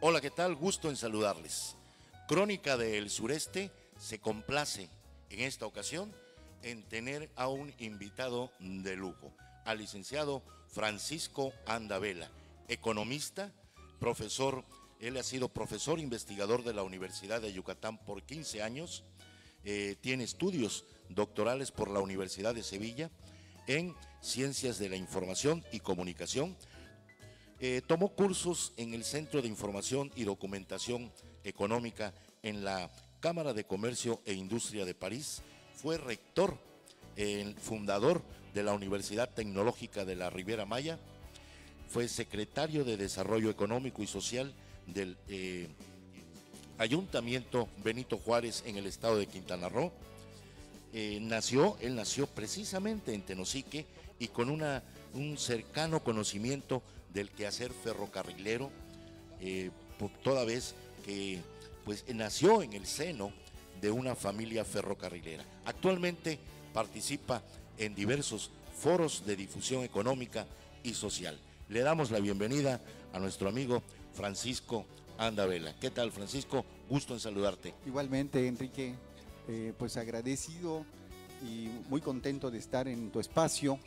Hola, ¿qué tal? Gusto en saludarles. Crónica del Sureste se complace en esta ocasión en tener a un invitado de lujo, al licenciado Francisco Andavela, economista, profesor, él ha sido profesor investigador de la Universidad de Yucatán por 15 años, eh, tiene estudios doctorales por la Universidad de Sevilla en Ciencias de la Información y Comunicación, eh, tomó cursos en el Centro de Información y Documentación Económica en la Cámara de Comercio e Industria de París, fue rector, el fundador de la Universidad Tecnológica de la Riviera Maya, fue secretario de Desarrollo Económico y Social del eh, Ayuntamiento Benito Juárez en el estado de Quintana Roo. Eh, nació, él nació precisamente en Tenosique y con una, un cercano conocimiento del quehacer ferrocarrilero, eh, toda vez que pues, nació en el seno de una familia ferrocarrilera. Actualmente participa en diversos foros de difusión económica y social. Le damos la bienvenida a nuestro amigo Francisco Andavela. ¿Qué tal, Francisco? Gusto en saludarte. Igualmente, Enrique, eh, pues agradecido y muy contento de estar en tu espacio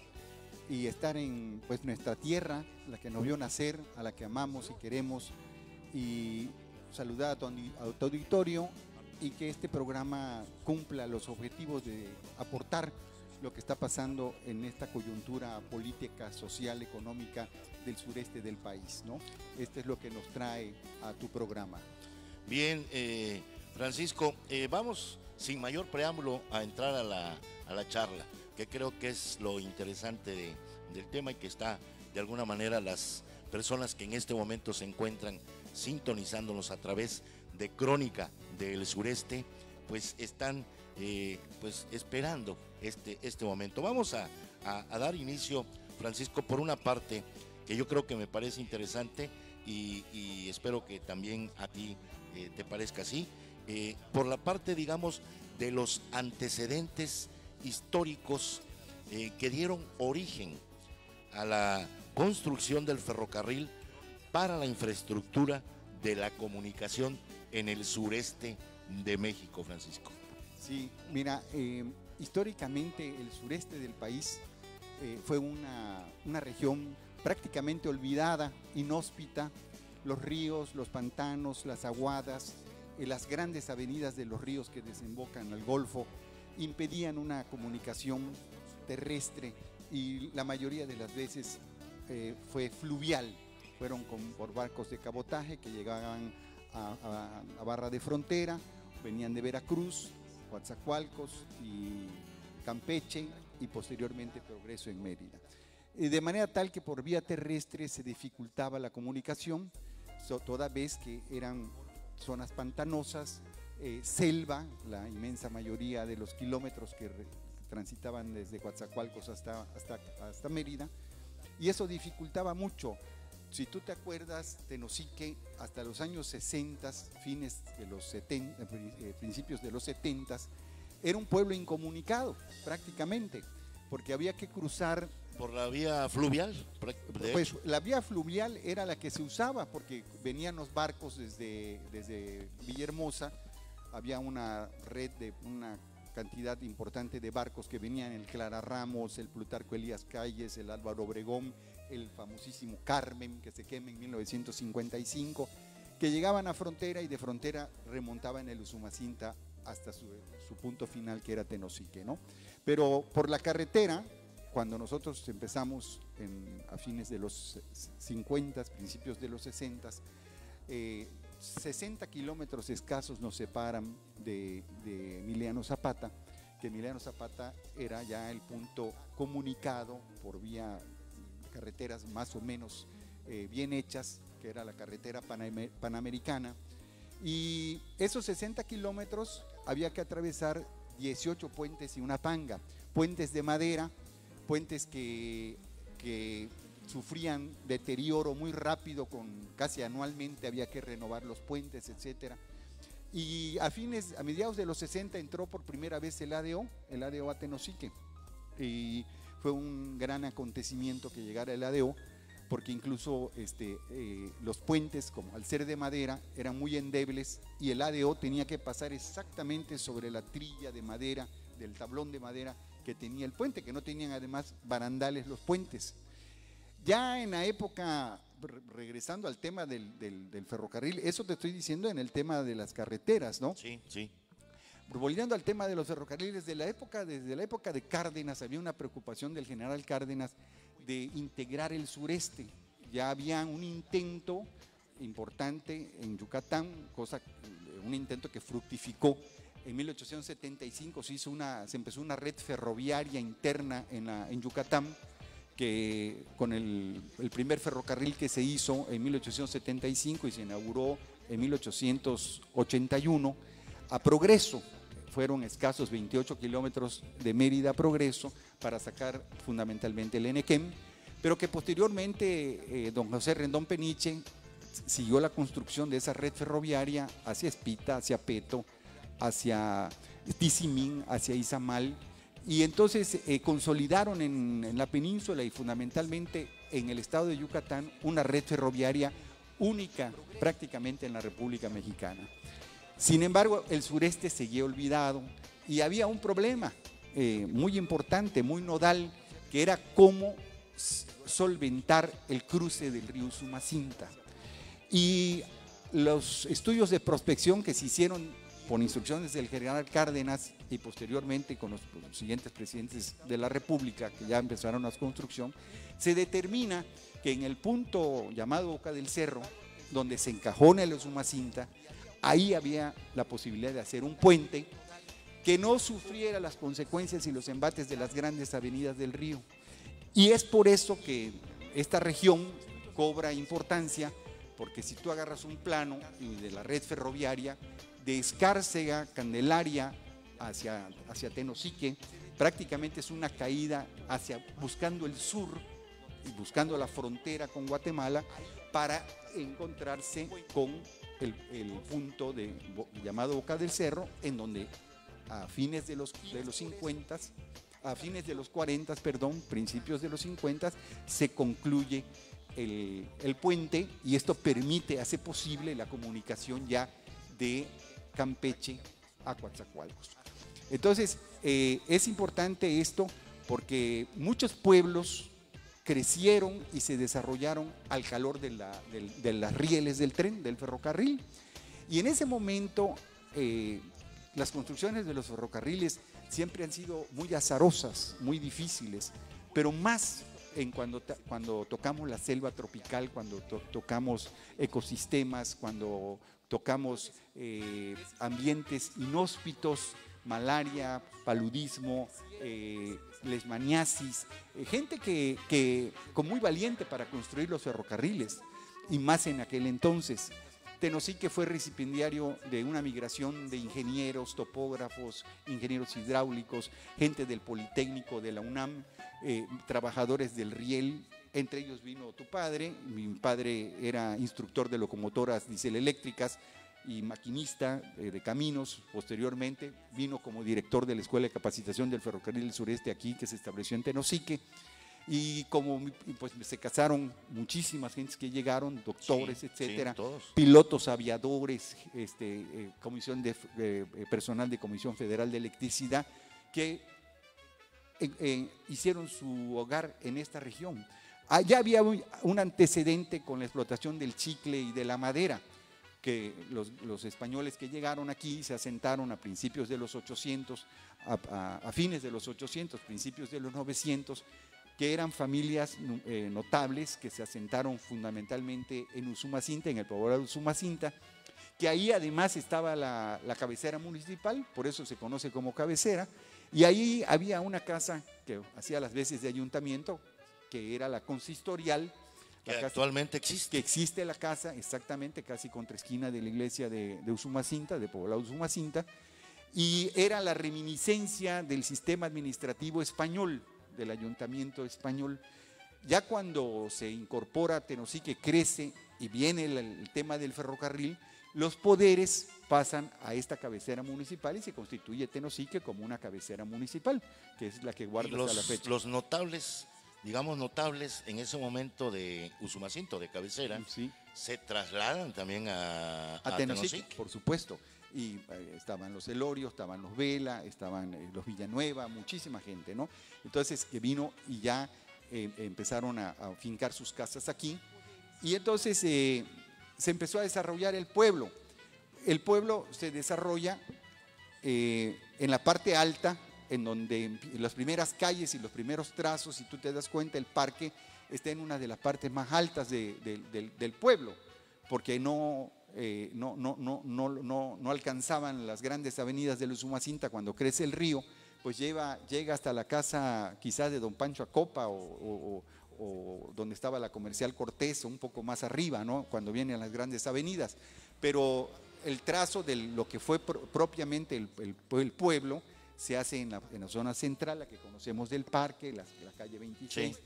y estar en pues nuestra tierra, la que nos vio nacer, a la que amamos y queremos y saludar a tu, auditorio y que este programa cumpla los objetivos de aportar lo que está pasando en esta coyuntura política, social, económica del sureste del país. ¿no? Este es lo que nos trae a tu programa. Bien, eh, Francisco, eh, vamos sin mayor preámbulo a entrar a la, a la charla que creo que es lo interesante del tema y que está de alguna manera las personas que en este momento se encuentran sintonizándonos a través de Crónica del Sureste, pues están eh, pues esperando este, este momento. Vamos a, dar inicio, Francisco, por una parte que yo creo que me parece interesante y, espero que también a ti eh, te parezca así, eh, por la parte, digamos, de los antecedentes históricos eh, que dieron origen a la construcción del ferrocarril para la infraestructura de la comunicación en el sureste de México, Francisco. Sí, mira, eh, históricamente el sureste del país fue una, una región prácticamente olvidada, inhóspita. Los ríos, los pantanos, las aguadas, las grandes avenidas de los ríos que desembocan al Golfo impedían una comunicación terrestre y la mayoría de las veces eh, fue fluvial. Fueron por barcos de cabotaje que llegaban a, Barra de Frontera, venían de Veracruz, Coatzacoalcos y Campeche y posteriormente Progreso en Mérida. Eh, de manera tal que por vía terrestre se dificultaba la comunicación, toda vez que eran zonas pantanosas, eh, selva, la inmensa mayoría de los kilómetros que transitaban desde Coatzacoalcos hasta, hasta, hasta Mérida, y eso dificultaba mucho. Si tú te acuerdas, Tenosique hasta los años 60, fines de los 70, eh, principios de los 70, era un pueblo incomunicado prácticamente, porque había que cruzar por la vía fluvial. Pues la vía fluvial era la que se usaba porque venían los barcos desde, desde Villahermosa había una red de una cantidad importante de barcos que venían, el Clara Ramos, el Plutarco Elías Calles, el Álvaro Obregón, el famosísimo Carmen, que se quema en 1955, que llegaban a frontera y de frontera remontaban el Usumacinta hasta su, punto final que era Tenosique, ¿no? Pero por la carretera, cuando nosotros empezamos a fines de los 50, principios de los 60, 60 kilómetros escasos nos separan de, Emiliano Zapata, que Emiliano Zapata era ya el punto comunicado por vía carreteras más o menos eh, bien hechas, que era la carretera panamericana. Y esos 60 kilómetros había que atravesar 18 puentes y una panga, puentes de madera, puentes que, que sufrían deterioro muy rápido, con casi anualmente había que renovar los puentes, etcétera. Y a fines, a mediados de los 60 entró por primera vez el ADO, el ADO a Y fue un gran acontecimiento que llegara el ADO, porque incluso este, eh, los puentes, como al ser de madera, eran muy endebles y el ADO tenía que pasar exactamente sobre la trilla de madera, del tablón de madera que tenía el puente, que no tenían además barandales los puentes. Ya en la época, regresando al tema del, ferrocarril, eso te estoy diciendo en el tema de las carreteras, ¿no? Sí, sí. Volviendo al tema de los ferrocarriles, de la época, desde la época de Cárdenas había una preocupación del general Cárdenas de integrar el sureste. Ya había un intento importante en Yucatán, cosa, un intento que fructificó. En 1875 se, hizo una, se empezó una red ferroviaria interna en, Yucatán que con el, primer ferrocarril que se hizo en 1875 y se inauguró en 1881 a Progreso. Fueron escasos 28 kilómetros de Mérida a Progreso para sacar fundamentalmente el Enequem, pero que posteriormente eh, don José Rendón Peniche siguió la construcción de esa red ferroviaria hacia Espita, hacia Peto, hacia Tizimín, hacia Izamal, y entonces eh, consolidaron en, la península y fundamentalmente en el estado de Yucatán una red ferroviaria única prácticamente en la República Mexicana. Sin embargo, el sureste seguía olvidado y había un problema eh, muy importante, muy nodal, que era cómo solventar el cruce del río Sumacinta. Y los estudios de prospección que se hicieron por instrucciones del general Cárdenas y posteriormente con los, siguientes presidentes de la República, que ya empezaron la construcción, se determina que en el punto llamado Boca del Cerro, donde se encajona el Osumacinta, ahí había la posibilidad de hacer un puente que no sufriera las consecuencias y los embates de las grandes avenidas del río. Y es por eso que esta región cobra importancia, porque si tú agarras un plano de la red ferroviaria, de Escárcega, Candelaria, hacia, hacia Tenosique, prácticamente es una caída hacia, buscando el sur y buscando la frontera con Guatemala para encontrarse con el, punto de, llamado Boca del Cerro, en donde a fines de los, de los 50, a fines de los 40, perdón, principios de los 50, se concluye el, el puente y esto permite, hace posible la comunicación ya de Campeche a Coatzacoalcos. Entonces, eh, es importante esto porque muchos pueblos crecieron y se desarrollaron al calor de, las rieles del tren, del ferrocarril. Y en ese momento, eh, las construcciones de los ferrocarriles siempre han sido muy azarosas, muy difíciles, pero más en cuando, tocamos la selva tropical, cuando tocamos ecosistemas, cuando tocamos eh, ambientes inhóspitos, malaria, paludismo, eh, lesmaniasis, eh, gente que, que con muy valiente para construir los ferrocarriles, y más en aquel entonces. Tenosique fue recipiendario de una migración de ingenieros, topógrafos, ingenieros hidráulicos, gente del Politécnico de la UNAM, trabajadores del Riel, entre ellos vino tu padre, mi padre era instructor de locomotoras eléctricas y maquinista eh, de caminos. Posteriormente vino como director de la Escuela de Capacitación del Ferrocarril del Sureste aquí, que se estableció en Tenosique. Y como pues se casaron muchísimas gentes que llegaron, doctores, etcétera, pilotos aviadores, este, eh, comisión de eh, personal de Comisión Federal de Electricidad, que hicieron su hogar en esta región. Allá ah, había un antecedente con la explotación del chicle y de la madera, que los, españoles que llegaron aquí se asentaron a principios de los 800, a, fines de los 800, principios de los 900, que eran familias eh, notables que se asentaron fundamentalmente en Usumacinta, en el poblado de Usumacinta, que ahí además estaba la, la, cabecera municipal, por eso se conoce como cabecera, y ahí había una casa que hacía las veces de ayuntamiento, que era la consistorial. Que actualmente existe. Que existe la casa, exactamente, casi contra esquina de la iglesia de, de Usumacinta, de Poblado Usumacinta, y era la reminiscencia del sistema administrativo español, del ayuntamiento español. Ya cuando se incorpora Tenosique, crece y viene el, tema del ferrocarril, los poderes pasan a esta cabecera municipal y se constituye Tenosique como una cabecera municipal, que es la que guarda hasta la fecha. Los notables digamos, notables en ese momento de Usumacinto, de cabecera, Sí. se trasladan también a, a Tenosique, por supuesto. Y eh, estaban los Elorios, estaban los Vela, estaban eh, los Villanueva, muchísima gente, ¿no? Entonces que vino y ya eh, empezaron a, fincar sus casas aquí. Y entonces se empezó a desarrollar el pueblo. El pueblo se desarrolla en la parte alta, en donde las primeras calles y los primeros trazos, si tú te das cuenta, el parque está en una de las partes más altas de- de- del, del pueblo, porque no, eh, no, no, no, no, alcanzaban las grandes avenidas de Usumacinta cuando crece el río, pues lleva, llega hasta la casa quizás de don Pancho Acopa o, donde estaba la comercial Cortés, un poco más arriba, ¿no? cuando vienen las grandes avenidas. Pero el trazo de lo que fue pro- propiamente el, el pue- el pueblo se hace en la, zona central, la que conocemos del parque, la, calle 26. Sí.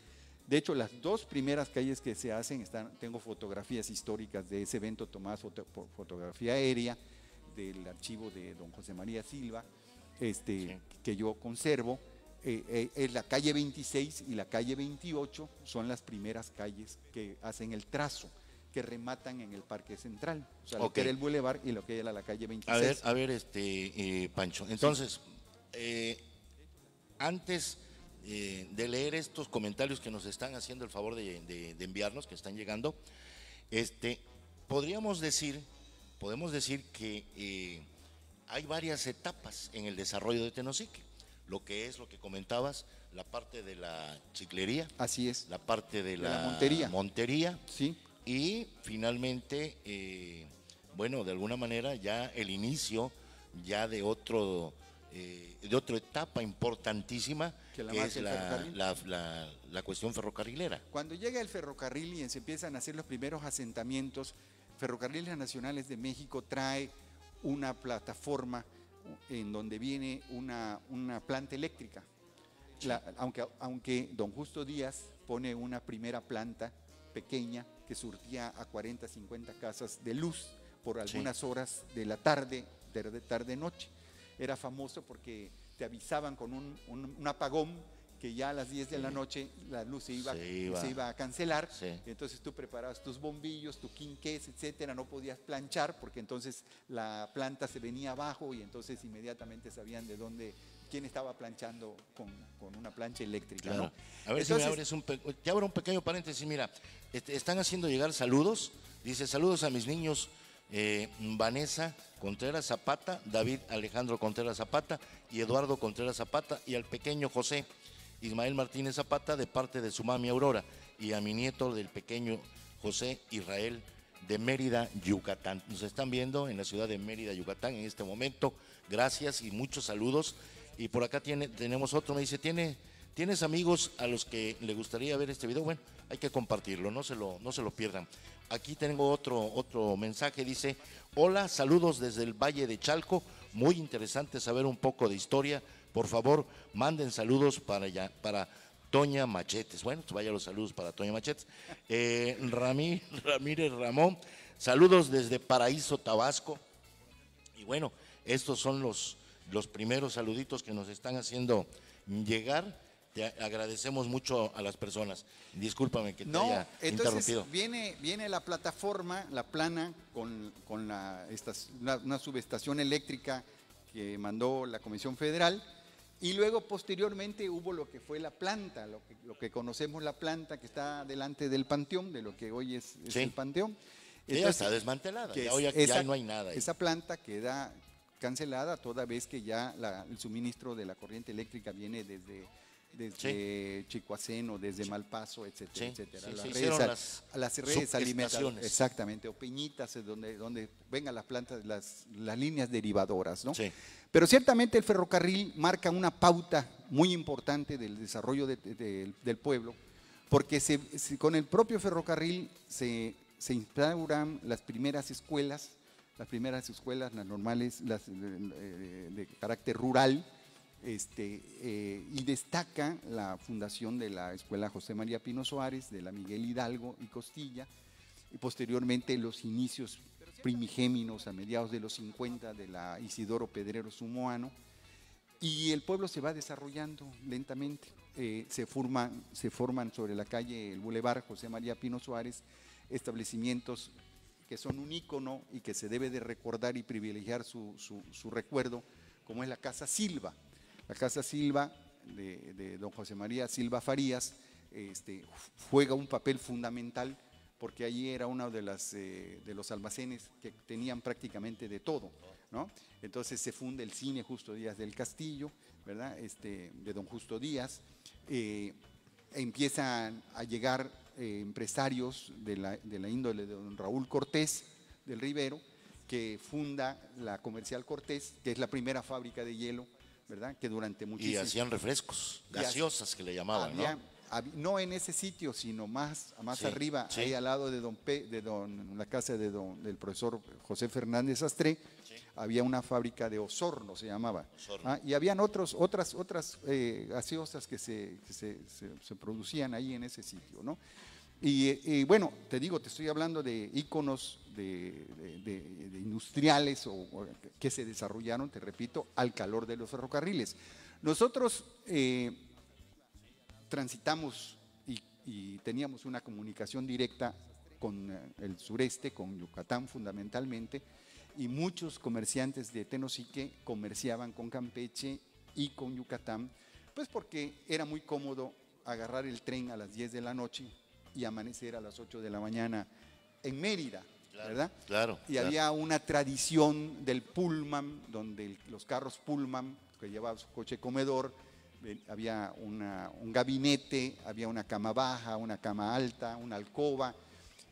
De hecho, las dos primeras calles que se hacen, están, tengo fotografías históricas de ese evento, tomás foto- fo- fotografía aérea del archivo de don José María Silva, este, Sí. que yo conservo. Eh, eh, es la calle 26 y la calle 28 son las primeras calles que hacen el trazo, que rematan en el Parque Central. O sea, lo que era el Boulevard y lo que era la calle 26. A ver, a ver, este, eh, Pancho. Entonces, eh, antes eh, de leer estos comentarios que nos están haciendo el favor de, de- de enviarnos, que están llegando, este, podríamos decir, podemos decir que eh, hay varias etapas en el desarrollo de Tenosique. Lo que es lo que comentabas, la parte de la chiclería, Así es. la parte de la la, montería. montería Sí, y finalmente, eh, bueno, de alguna manera ya el inicio ya de otro eh, de otra etapa importantísima Que la que es la, la- la- cuestión ferrocarrilera. Cuando llega el ferrocarril y se empiezan a hacer los primeros asentamientos, Ferrocarriles Nacionales de México trae una plataforma en donde viene una, una planta eléctrica. Aunque, aunque don Justo Díaz pone una primera planta pequeña que surtía a 40, 50 casas de luz por algunas horas de la tarde, tarde, tarde, noche. Era famoso porque te avisaban con un, un- un apagón que ya a las 10 de la noche la luz se iba, Se iba. se iba a cancelar. Sí. Entonces tú preparabas tus bombillos, tu quinqués, etcétera, no podías planchar porque entonces la planta se venía abajo y entonces inmediatamente sabían de dónde, quién estaba planchando con, con una plancha eléctrica. Claro. ¿no? A ver Entonces- si me abres un te abro un pequeño paréntesis. Mira, este, están haciendo llegar saludos. Dice saludos a mis niños eh, Vanessa Contreras Zapata, David Alejandro Contreras Zapata y Eduardo Contreras Zapata y al pequeño José Ismael Martínez Zapata de parte de su mami Aurora y a mi nieto del pequeño José Israel de Mérida, Yucatán. Nos están viendo en la ciudad de Mérida, Yucatán en este momento. Gracias y muchos saludos. Y por acá tiene, tenemos otro, me dice, ¿tiene, ¿tienes amigos a los que le gustaría ver este video? Bueno, hay que compartirlo, no se lo, no se lo pierdan. Aquí tengo otro, otro mensaje, dice, hola, saludos desde el Valle de Chalco, muy interesante saber un poco de historia. Por favor, manden saludos para, para Toña Machetes. Bueno, pues vaya los saludos para Toña Machetes. Eh, Ramí- Ramírez Ramón, saludos desde Paraíso, Tabasco. Y bueno, estos son los, los primeros saluditos que nos están haciendo llegar. Te agradecemos mucho a las personas. Discúlpame que te No, haya entonces interrumpido. viene, viene la plataforma, la plana, con, con la, una, una subestación eléctrica que mandó la Comisión Federal. Y luego posteriormente hubo lo que fue la planta, lo que, lo que conocemos la planta que está delante del panteón, de lo que hoy es, es Sí. el panteón. Que ya Entonces, está desmantelada. que Ya es- hoy aquí esa- ya no hay nada. ahí. Esa planta queda cancelada toda vez que ya la- el suministro de la corriente eléctrica viene desde, desde Chicoaceno, desde Malpaso, etcétera, Sí, etcétera. sí, las, redes, las a las redes alimentadoras. subestaciones. Exactamente, o peñitas, donde, donde vengan las plantas, las, las líneas derivadoras, ¿no? Sí. Pero ciertamente el ferrocarril marca una pauta muy importante del desarrollo de- de- del- del pueblo, porque se- se- con el propio ferrocarril se, se instauran las primeras escuelas, las primeras escuelas, las normales, las eh, de carácter rural, este, eh, y destaca la fundación de la Escuela José María Pino Suárez, de la Miguel Hidalgo y Costilla, y posteriormente los inicios primigéminos a mediados de los 50 de la Isidoro Pedrero Sumoano, y el pueblo se va desarrollando lentamente. Eh, se, forman, se forman sobre la calle, el Boulevard José María Pino Suárez, establecimientos que son un ícono y que se debe de recordar y privilegiar su, su, recuerdo, como es la Casa Silva. La Casa Silva de, don José María Silva Farías este, juega un papel fundamental porque allí era uno de, las, eh, de los almacenes que tenían prácticamente de todo. ¿no? Entonces se funda el cine Justo Díaz del Castillo, ¿verdad? Este, de don Justo Díaz. Eh, empiezan a llegar eh, empresarios de la, de la, índole de don Raúl Cortés del Rivero, que funda la Comercial Cortés, que es la primera fábrica de hielo, ¿verdad? Que durante muchísimos... Y hacían refrescos, gaseosas que le llamaban, ¿no? no en ese sitio, sino más, más arriba, ahí al lado de don de don, la casa de don, del profesor José Fernández Astré, había una fábrica de Osorno, se llamaba. Ah, y habían otros, otras, otras eh, gaseosas que, se, se, producían ahí en ese sitio, ¿no? Y, bueno, te digo, te estoy hablando de íconos de, industriales o, que se desarrollaron, te repito, al calor de los ferrocarriles. Nosotros eh, transitamos y, teníamos una comunicación directa con eh, el sureste, con Yucatán fundamentalmente, y muchos comerciantes de Tenosique comerciaban con Campeche y con Yucatán, pues porque era muy cómodo agarrar el tren a las 10 de la noche y amanecer a las 8 de la mañana en Mérida, ¿verdad? Claro. Y había una tradición del Pullman, donde los carros Pullman, que llevaba su coche comedor, había un gabinete, había una cama baja, una cama alta, una alcoba,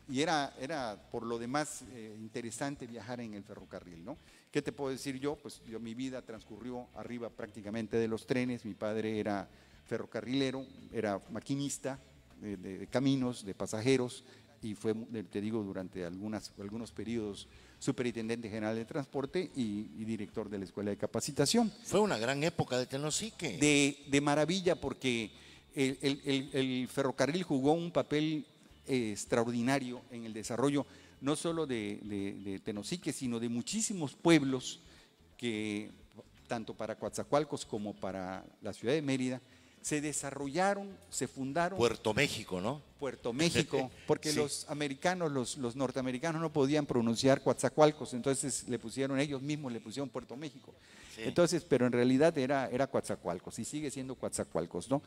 y era, era por lo demás eh, interesante viajar en el ferrocarril, ¿no? ¿Qué te puedo decir yo? Pues yo, mi vida transcurrió arriba prácticamente de los trenes, mi padre era ferrocarrilero, era maquinista de caminos, de pasajeros, y fue, te digo, durante algunas, algunos periodos superintendente general de transporte y, director de la escuela de capacitación. Fue una gran época de Tenosique. De, de maravilla porque el, ferrocarril jugó un papel eh, extraordinario en el desarrollo no solo de, de, Tenosique, sino de muchísimos pueblos que, tanto para Coatzacoalcos como para la ciudad de Mérida, se desarrollaron, se fundaron. Puerto México, ¿no? Puerto México, porque los americanos, los, los, norteamericanos no podían pronunciar Coatzacoalcos, entonces le pusieron, ellos mismos le pusieron Puerto México. Entonces, pero en realidad era, era Coatzacoalcos y sigue siendo Coatzacoalcos, ¿no?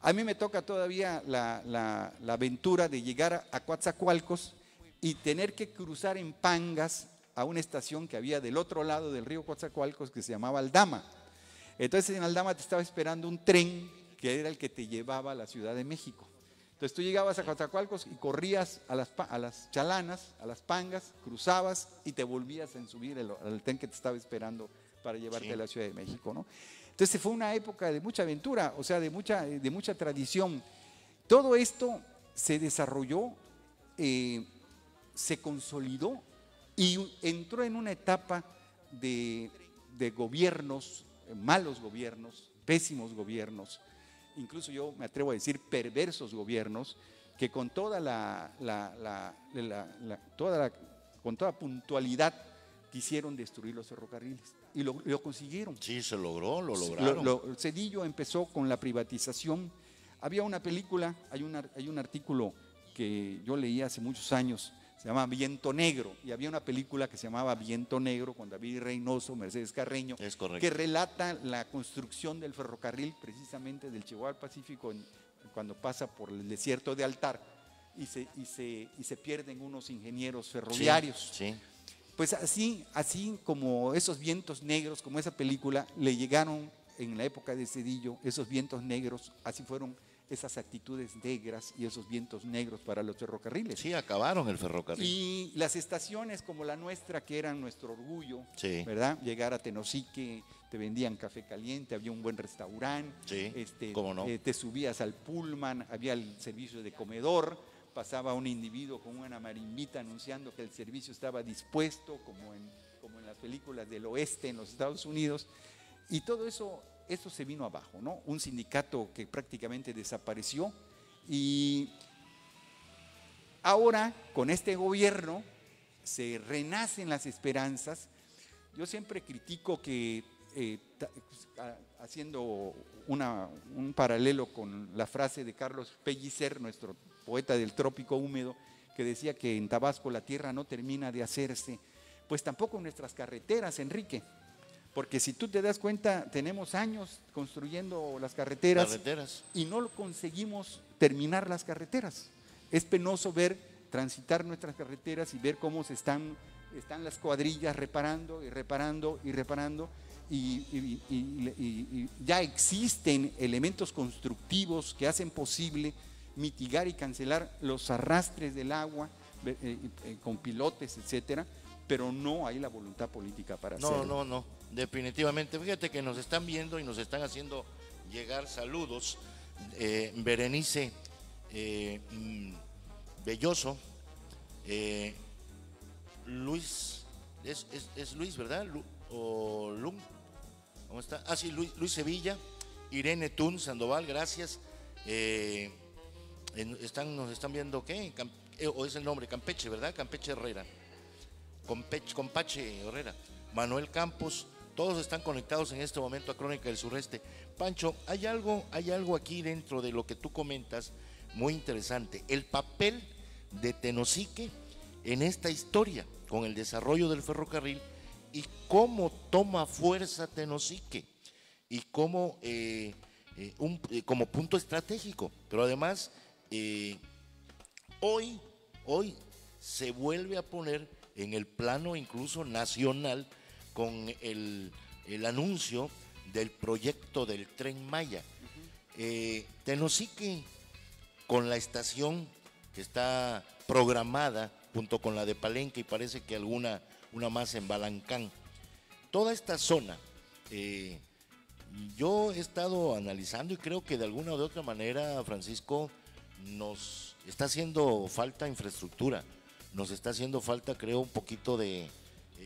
A mí me toca todavía la, la, la aventura de llegar a, a Coatzacoalcos y tener que cruzar en Pangas a una estación que había del otro lado del río Coatzacoalcos que se llamaba Aldama. Entonces en Aldama te estaba esperando un tren que era el que te llevaba a la Ciudad de México. Entonces tú llegabas a Coatzacoalcos y corrías a las, a las chalanas, a las pangas, cruzabas y te volvías a subir al tren que te estaba esperando para llevarte a la Ciudad de México. ¿no? Entonces fue una época de mucha aventura, o sea, de mucha, de mucha tradición. Todo esto se desarrolló, eh, se consolidó y entró en una etapa de, de gobiernos, malos gobiernos, pésimos gobiernos, incluso yo me atrevo a decir perversos gobiernos, que con toda la, toda con toda puntualidad quisieron destruir los ferrocarriles. Y lo, consiguieron. Sí, se logró, lo lograron. Cedillo empezó con la privatización. Había una película, hay, hay un artículo que yo leí hace muchos años, se llama Viento Negro, y había una película que se llamaba Viento Negro con David Reynoso, Mercedes Carreño, que relata la construcción del ferrocarril precisamente del Chihuahua al Pacífico cuando pasa por el desierto de Altar y se, y se, y se pierden unos ingenieros ferroviarios. Pues así, así como esos vientos negros, como esa película, le llegaron en la época de Cedillo, esos vientos negros, así fueron esas actitudes negras y esos vientos negros para los ferrocarriles. Sí, acabaron el ferrocarril. Y las estaciones como la nuestra, que eran nuestro orgullo, ¿verdad? Llegar a Tenosique, te vendían café caliente, había un buen restaurante, sí, este, ¿cómo no? Eh, te subías al pullman, había el servicio de comedor, pasaba un individuo con una marimbita anunciando que el servicio estaba dispuesto, como en, como en las películas del oeste en los Estados Unidos, y todo eso esto se vino abajo, ¿no? Un sindicato que prácticamente desapareció y ahora con este gobierno se renacen las esperanzas. Yo siempre critico que eh, haciendo un paralelo con la frase de Carlos Pellicer, nuestro poeta del trópico húmedo, que decía que en Tabasco la tierra no termina de hacerse, pues tampoco nuestras carreteras, Enrique. Porque si tú te das cuenta, tenemos años construyendo las carreteras, carreteras. y no conseguimos terminar las carreteras. Es penoso ver transitar nuestras carreteras y ver cómo se están, están las cuadrillas reparando y reparando y reparando. Y, y, ya existen elementos constructivos que hacen posible mitigar y cancelar los arrastres del agua eh, eh, con pilotes, etcétera, pero no hay la voluntad política para hacerlo. No, no, no, definitivamente. Fíjate que nos están viendo y nos están haciendo llegar saludos. Eh, Berenice mm, Belloso, Luis, es, Luis, ¿verdad? o Lum, ¿cómo está? Ah, sí, Luis, Luis Sevilla, Irene Tun Sandoval, gracias. Eh, están, nos están viendo, ¿qué? Eh, o es el nombre, Campeche, ¿verdad? Campeche Herrera. Campeche, Compache Herrera. Manuel Campos, todos están conectados en este momento a Crónica del Sureste. Pancho, hay algo, hay algo aquí dentro de lo que tú comentas muy interesante. El papel de Tenosique en esta historia con el desarrollo del ferrocarril y cómo toma fuerza Tenosique y cómo eh, eh, un, como punto estratégico, pero además eh, hoy, hoy se vuelve a poner en el plano incluso nacional con el, anuncio del proyecto del tren Maya. Eh, Tenosique, con la estación que está programada junto con la de Palenque y parece que alguna una más en Balancán. Toda esta zona, eh, yo he estado analizando y creo que de alguna u otra manera, Francisco, nos está haciendo falta infraestructura, nos está haciendo falta, creo, un poquito de eh,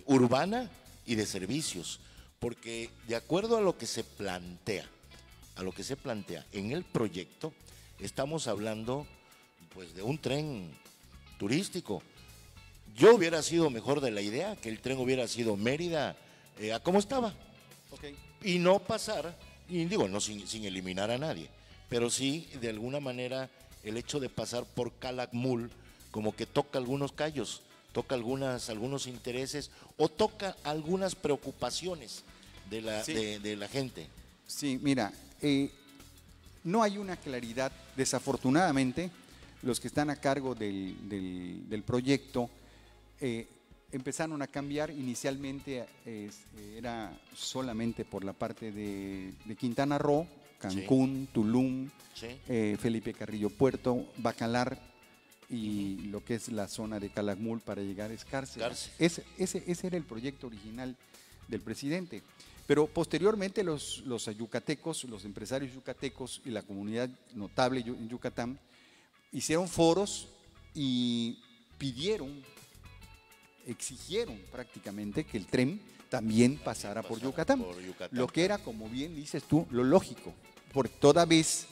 urbana y de servicios, porque de acuerdo a lo que se plantea, a lo que se plantea en el proyecto, estamos hablando pues de un tren turístico. Yo hubiera sido mejor de la idea que el tren hubiera sido Mérida eh, a como estaba. Y no pasar, y digo, no sin, sin eliminar a nadie, pero sí de alguna manera el hecho de pasar por Calakmul como que toca algunos callos, toca algunas, algunos intereses o toca algunas preocupaciones de la, de, la gente. Sí, mira, eh, no hay una claridad, desafortunadamente, los que están a cargo del, proyecto eh, empezaron a cambiar. Inicialmente era solamente por la parte de, Quintana Roo, Cancún, Tulum, eh, Felipe Carrillo Puerto, Bacalar y lo que es la zona de Calakmul para llegar a Escárcega. Ese, ese, era el proyecto original del presidente. Pero posteriormente los, los yucatecos, los empresarios yucatecos y la comunidad notable en Yucatán hicieron foros y pidieron, exigieron prácticamente que el tren también pasara por Yucatán, por Yucatán. Lo que era, como bien dices tú, lo lógico por toda vez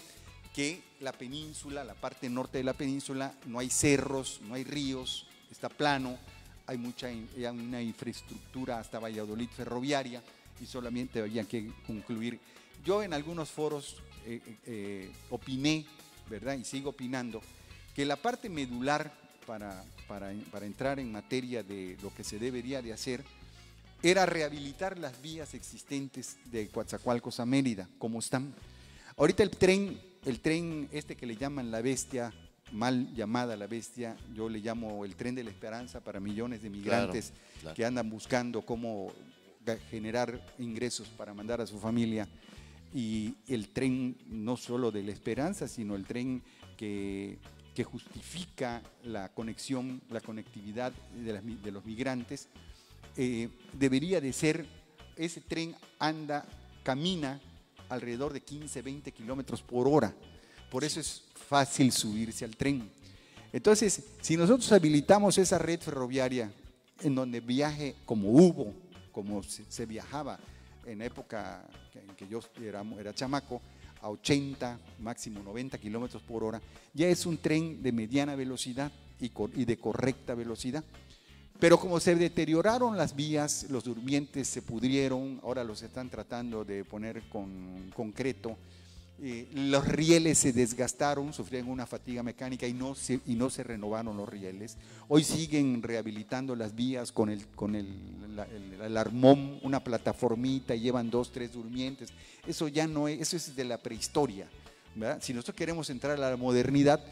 que la península, la parte norte de la península, no hay cerros, no hay ríos, está plano, hay mucha una infraestructura hasta Valladolid ferroviaria y solamente había que concluir. Yo en algunos foros eh, eh, opiné, ¿verdad? Y sigo opinando, que la parte medular para, para, para entrar en materia de lo que se debería de hacer era rehabilitar las vías existentes de Coatzacoalcos a Mérida, como están Ahorita el tren, el tren este que le llaman la bestia, mal llamada la bestia, yo le llamo el tren de la esperanza para millones de migrantes que andan buscando cómo generar ingresos para mandar a su familia. Y el tren no solo de la esperanza, sino el tren que, que justifica la conexión, la conectividad de, los migrantes, eh, debería de ser, ese tren anda, camina alrededor de 15, 20 kilómetros por hora. Por eso es fácil subirse al tren. Entonces, si nosotros habilitamos esa red ferroviaria en donde viaje como hubo, como se, viajaba en época en que yo era, era chamaco, a 80, máximo 90 kilómetros por hora, ya es un tren de mediana velocidad y, y de correcta velocidad. Pero como se deterioraron las vías, los durmientes se pudrieron, ahora los están tratando de poner con concreto. Eh, los rieles se desgastaron, sufrieron una fatiga mecánica y no, se, y no se renovaron los rieles. Hoy siguen rehabilitando las vías con el, con el, el, armón, una plataformita, y llevan dos, tres durmientes. Eso ya no es, eso es de la prehistoria. Si nosotros queremos entrar a la modernidad,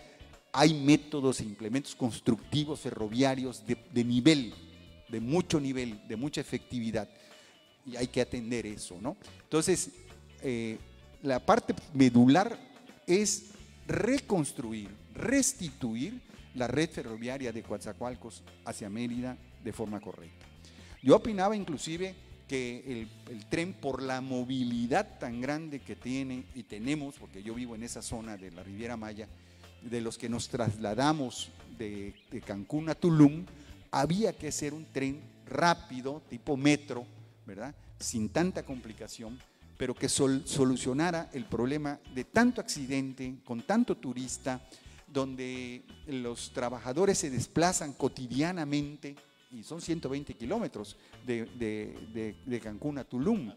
hay métodos e implementos constructivos ferroviarios de, nivel, de mucho nivel, de mucha efectividad. Y hay que atender eso, ¿no? Entonces, eh, la parte medular es reconstruir, restituir la red ferroviaria de Coatzacoalcos hacia Mérida de forma correcta. Yo opinaba inclusive que el, el, tren por la movilidad tan grande que tiene y tenemos, porque yo vivo en esa zona de la Riviera Maya, de los que nos trasladamos de, Cancún a Tulum, había que hacer un tren rápido, tipo metro, ¿verdad? Sin tanta complicación, pero que solucionara el problema de tanto accidente, con tanto turista, donde los trabajadores se desplazan cotidianamente, y son 120 kilómetros de, de, Cancún a Tulum,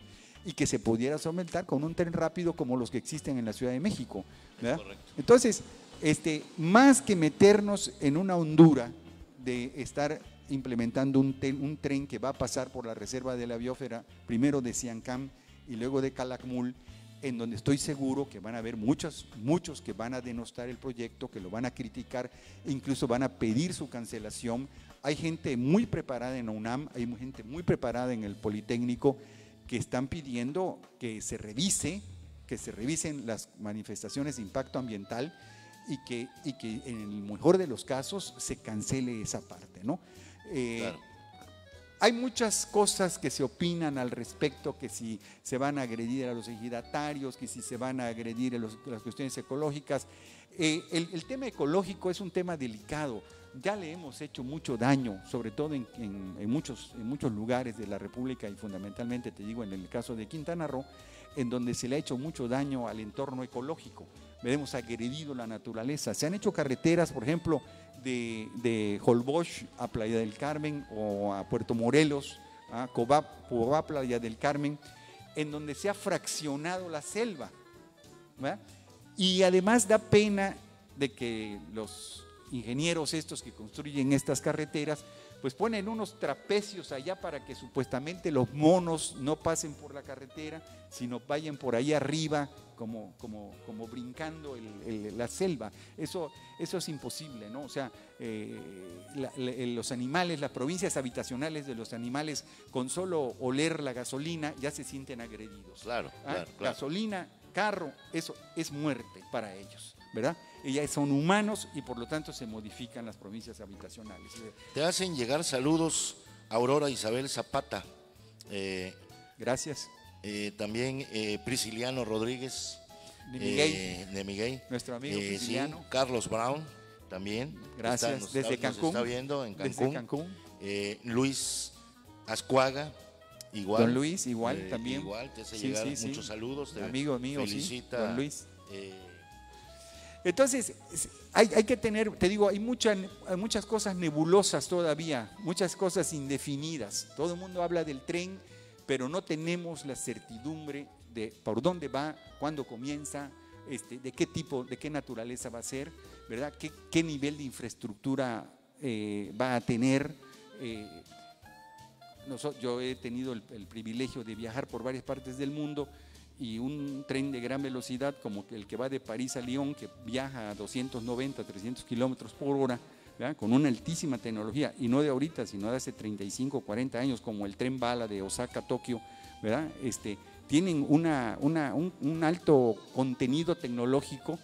y que se pudiera solventar con un tren rápido como los que existen en la Ciudad de México. Entonces, este, más que meternos en una hondura de estar implementando un, tren que va a pasar por la reserva de la biosfera, primero de Siancam y luego de Calakmul, en donde estoy seguro que van a haber muchos, muchos que van a denostar el proyecto, que lo van a criticar, incluso van a pedir su cancelación. Hay gente muy preparada en UNAM, hay gente muy preparada en el Politécnico que están pidiendo que se revise, que se revisen las manifestaciones de impacto ambiental y que, y que en el mejor de los casos se cancele esa parte, ¿no? Eh, hay muchas cosas que se opinan al respecto, que si se van a agredir a los ejidatarios, que si se van a agredir a las cuestiones ecológicas. Eh, el, tema ecológico es un tema delicado. Ya le hemos hecho mucho daño, sobre todo en, en, muchos, en muchos lugares de la República y fundamentalmente, te digo, en el caso de Quintana Roo, en donde se le ha hecho mucho daño al entorno ecológico hemos agredido la naturaleza. Se han hecho carreteras, por ejemplo, de, de Holbox a Playa del Carmen o a Puerto Morelos, a Cobá, Playa del Carmen, en donde se ha fraccionado la selva. Y además da pena de que los ingenieros estos que construyen estas carreteras pues ponen unos trapecios allá para que supuestamente los monos no pasen por la carretera, sino vayan por ahí arriba como, como, como brincando la selva. Eso, eso es imposible, ¿no? O sea, eh, los animales, las provincias habitacionales de los animales, con solo oler la gasolina, ya se sienten agredidos. Claro, ¿Ah? claro, Gasolina, carro, eso es muerte para ellos, ¿verdad? ellas son humanos y por lo tanto se modifican las provincias habitacionales. Te hacen llegar saludos Aurora Isabel Zapata. Eh, Gracias. Eh, también eh, Prisciliano Rodríguez. De Miguel. de Miguel. Nuestro amigo Prisciliano. Carlos Brown también. Gracias. desde Cancún. está viendo en Cancún. Desde Cancún. Luis Ascuaga. Igual. Don Luis, igual también. Igual, te hace llegar muchos saludos. amigo mío, felicita, Don Luis. Entonces, hay, que tener, te digo, hay, muchas cosas nebulosas todavía, muchas cosas indefinidas. Todo el mundo habla del tren, pero no tenemos la certidumbre de por dónde va, cuándo comienza, este, de qué tipo, de qué naturaleza va a ser, ¿verdad? ¿Qué, nivel de infraestructura eh, va a tener? Eh, yo he tenido el privilegio de viajar por varias partes del mundo y un tren de gran velocidad como el que va de París a Lyon, que viaja a 290, 300 kilómetros por hora, con una altísima tecnología, y no de ahorita, sino de hace 35, 40 años, como el tren bala de Osaka Tokio. Este, tienen un, alto contenido tecnológico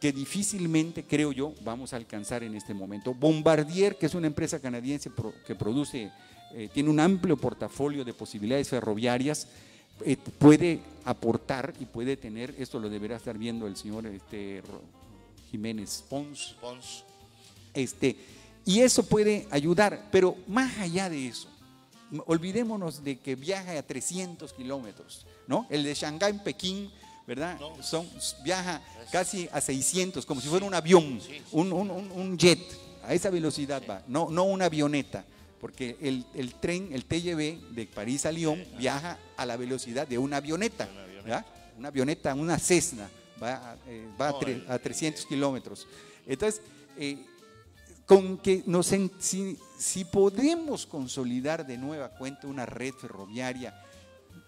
que difícilmente, creo yo, vamos a alcanzar en este momento. Bombardier, que es una empresa canadiense que produce, eh, tiene un amplio portafolio de posibilidades ferroviarias, eh, puede aportar y puede tener, esto lo deberá estar viendo el señor este, Jiménez Pons, Pons. Este, y eso puede ayudar, pero más allá de eso, olvidémonos de que viaja a 300 kilómetros, ¿no? El de Shanghái en Pekín, ¿verdad? Son, viaja casi a 600, como si fuera un avión, Un, un, un, jet, a esa velocidad va, no, no una avioneta, porque el, el tren, el TGV de París a Lyon viaja a la velocidad de una avioneta, Una avioneta. ¿verdad? Una avioneta, una Cessna, va, a- eh, va a, tre- el- a 300 kilómetros. Entonces, eh, con que nos si, si podemos consolidar de nueva cuenta una red ferroviaria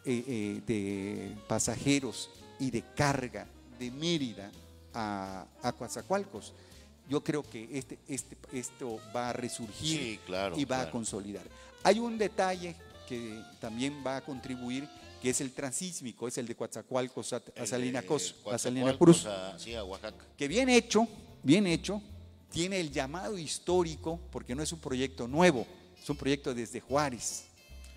eh, eh, de pasajeros y de carga de Mérida a, a Coatzacoalcos, yo creo que este, este, esto va a resurgir Sí, claro. y va a consolidar. Hay un detalle que también va a contribuir, que es el transísmico, es el de Coatzacoalcos a, a Salina, Cruz sí, a Oaxaca. que bien hecho, bien hecho, tiene el llamado histórico, porque no es un proyecto nuevo, es un proyecto desde Juárez,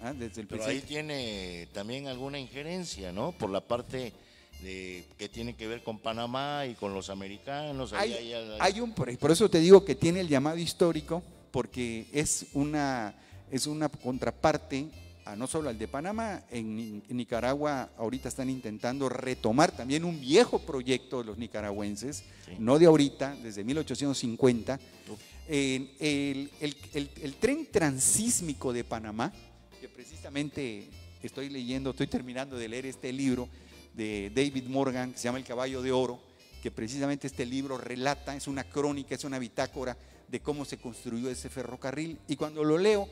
¿ah? desde el Pero ahí tiene también alguna injerencia, ¿no? Por la parte de que tiene que ver con Panamá y con los americanos. ahí Hay, hay- hay un, por eso te digo que tiene el llamado histórico, porque es una, es una contraparte a no solo al de Panamá, en, Ni- en Nicaragua ahorita están intentando retomar también un viejo proyecto de los nicaragüenses, Sí. no de ahorita, desde 1850, Uf. en el, el- el- el tren transísmico de Panamá, que precisamente estoy leyendo, estoy terminando de leer este libro de David Morgan, que se llama El caballo de oro, que precisamente este libro relata, es una crónica, es una bitácora de cómo se construyó ese ferrocarril. Y cuando lo leo,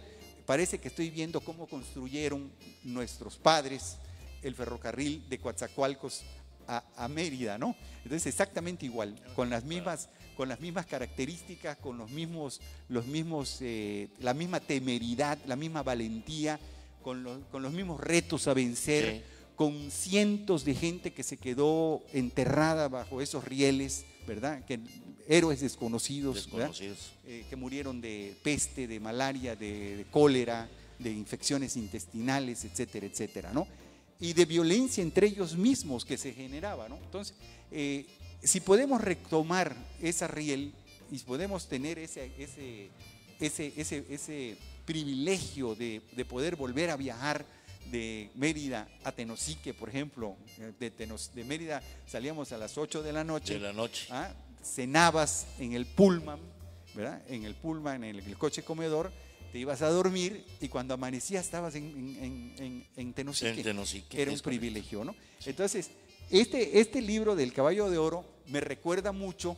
parece que estoy viendo cómo construyeron nuestros padres el ferrocarril de Coatzacoalcos a, a Mérida, ¿no? Entonces exactamente igual, con las mismas, con las mismas características, con los mismos, los mismos, eh, la misma temeridad, la misma valentía, con los, con los mismos retos a vencer, Sí. con cientos de gente que se quedó enterrada bajo esos rieles, ¿verdad? Que héroes desconocidos, desconocidos. eh, que murieron de peste, de malaria, de, de cólera, de infecciones intestinales, etcétera, etcétera, ¿no? Y de violencia entre ellos mismos que se generaba, ¿no? Entonces, eh, si podemos retomar esa riel y podemos tener ese, ese, ese, ese, ese privilegio de, de poder volver a viajar de Mérida a Tenosique, por ejemplo, eh, de, Tenos- de Mérida salíamos a las 8 de la noche, De la noche. ¿ah? Cenabas en el pullman, ¿verdad? En el pullman, en el, coche comedor, te ibas a dormir y cuando amanecía estabas en, en, en, en Tenosique. En Tenosique, Era un correcto. privilegio, ¿no? Entonces, este, este libro del caballo de oro me recuerda mucho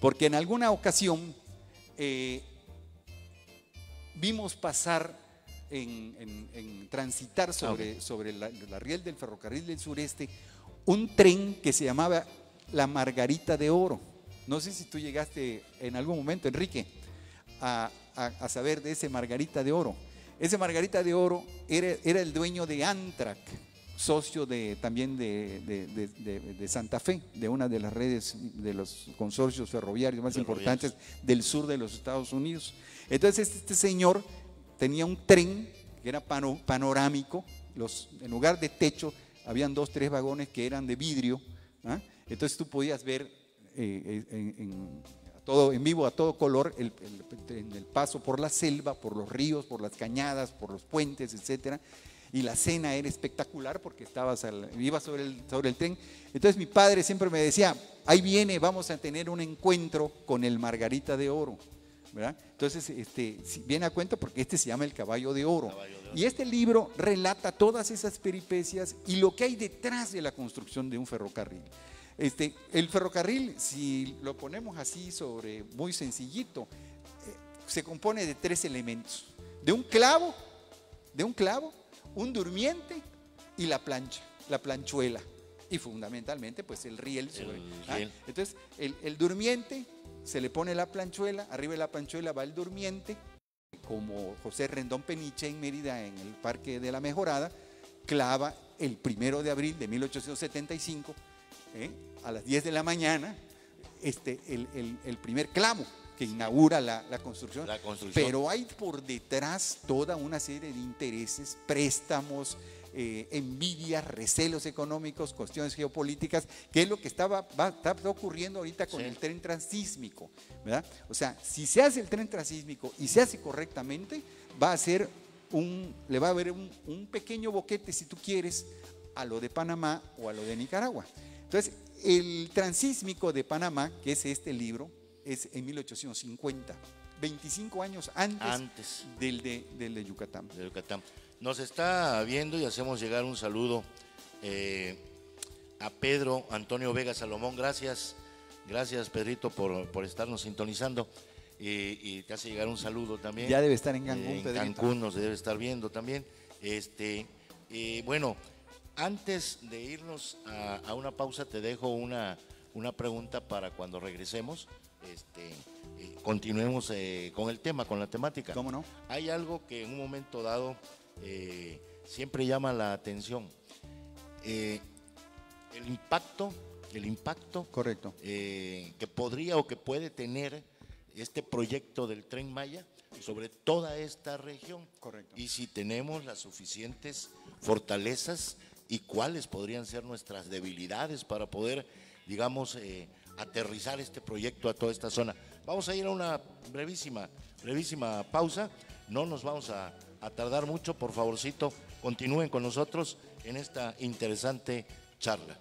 porque en alguna ocasión eh, vimos pasar en, en- en transitar sobre, sobre la, la riel del ferrocarril del sureste un tren que se llamaba la Margarita de Oro. No sé si tú llegaste en algún momento, Enrique, a, a- a saber de ese Margarita de Oro. Ese Margarita de Oro era, era el dueño de Amtrak, socio de, también de, de- de- Santa Fe, de una de las redes de los consorcios ferroviarios más Ferroviarios. importantes del sur de los Estados Unidos. Entonces este señor tenía un tren que era pano- panorámico, los, en lugar de techo habían dos, tres vagones que eran de vidrio, ¿ah? Entonces tú podías ver eh, en, en- a todo, en vivo a todo color el, el- en el paso por la selva, por los ríos, por las cañadas, por los puentes, etcétera. Y la cena era espectacular porque estabas al- ibas sobre el, sobre el tren. Entonces mi padre siempre me decía, ahí viene, vamos a tener un encuentro con el Margarita de Oro. ¿verdad? Entonces, este, viene a cuenta porque este se llama El Caballo de Oro. Caballo de Oro. Y este libro relata todas esas peripecias y lo que hay detrás de la construcción de un ferrocarril. Este, el ferrocarril, si lo ponemos así sobre muy sencillito, eh, se compone de tres elementos: de un clavo, de un clavo, un durmiente y la plancha, la planchuela. Y fundamentalmente, pues el riel sobre. El ¿ah? riel. Entonces, el, el durmiente se le pone la planchuela, arriba de la planchuela va el durmiente, como José Rendón Peniche en Mérida, en el Parque de la Mejorada, clava el primero de abril de 1875, ¿eh? a las 10 de la mañana, este, el, el- el primer clavo que inaugura la, la construcción. La construcción. Pero hay por detrás toda una serie de intereses, préstamos, eh, envidias, recelos económicos, cuestiones geopolíticas, que es lo que estaba, va- está ocurriendo ahorita con Sí. el tren transísmico, ¿verdad? O sea, si se hace el tren transísmico y se hace correctamente, va a ser un, le va a haber un, un pequeño boquete, si tú quieres, a lo de Panamá o a lo de Nicaragua. Entonces, el transísmico de Panamá, que es este libro, es en 1850. 25 años antes, Antes Del, de, del de Yucatán. de Yucatán. Nos está viendo y hacemos llegar un saludo eh, a Pedro Antonio Vega Salomón. Gracias, gracias Pedrito por, por estarnos sintonizando. Y, y te hace llegar un saludo también. Ya debe estar en Cancún, Eh, en Pedrito. Cancún nos debe estar viendo también. Este, eh, bueno, antes de irnos a, a una pausa, te dejo una, una pregunta para cuando regresemos. Este, eh, continuemos eh, con el tema, con la temática. ¿Cómo no? Hay algo que en un momento dado eh, siempre llama la atención. El impacto, el impacto Correcto. que podría o que puede tener este proyecto del tren Maya sobre toda esta región. Correcto. Y si tenemos las suficientes fortalezas y cuáles podrían ser nuestras debilidades para poder, digamos, eh, aterrizar este proyecto a toda esta zona. Vamos a ir a una brevísima, brevísima pausa. No nos vamos a, a tardar mucho. Por favorcito, continúen con nosotros en esta interesante charla.